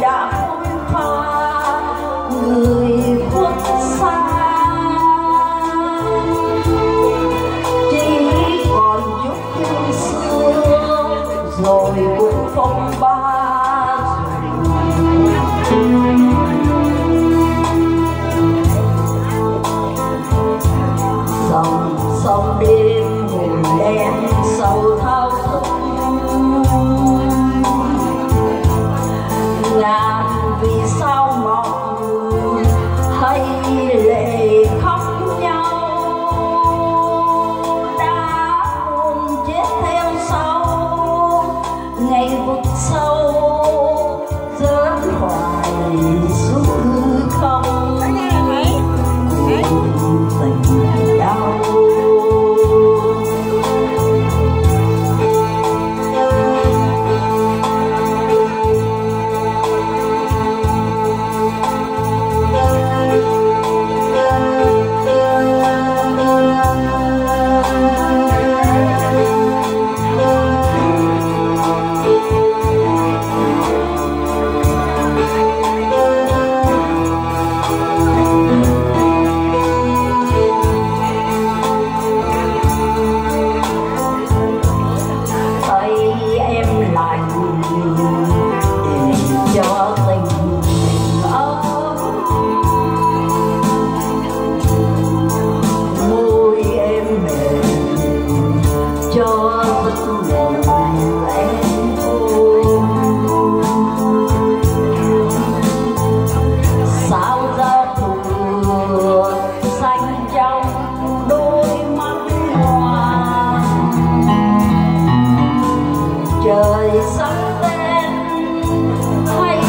đã khôi hoa người khuất xa. Chỉ còn chút thương xưa, rồi cũng phong ba. cho tất mình em ôm sao ra thừa xanh trong đôi mắt hoa trời sắp đen hay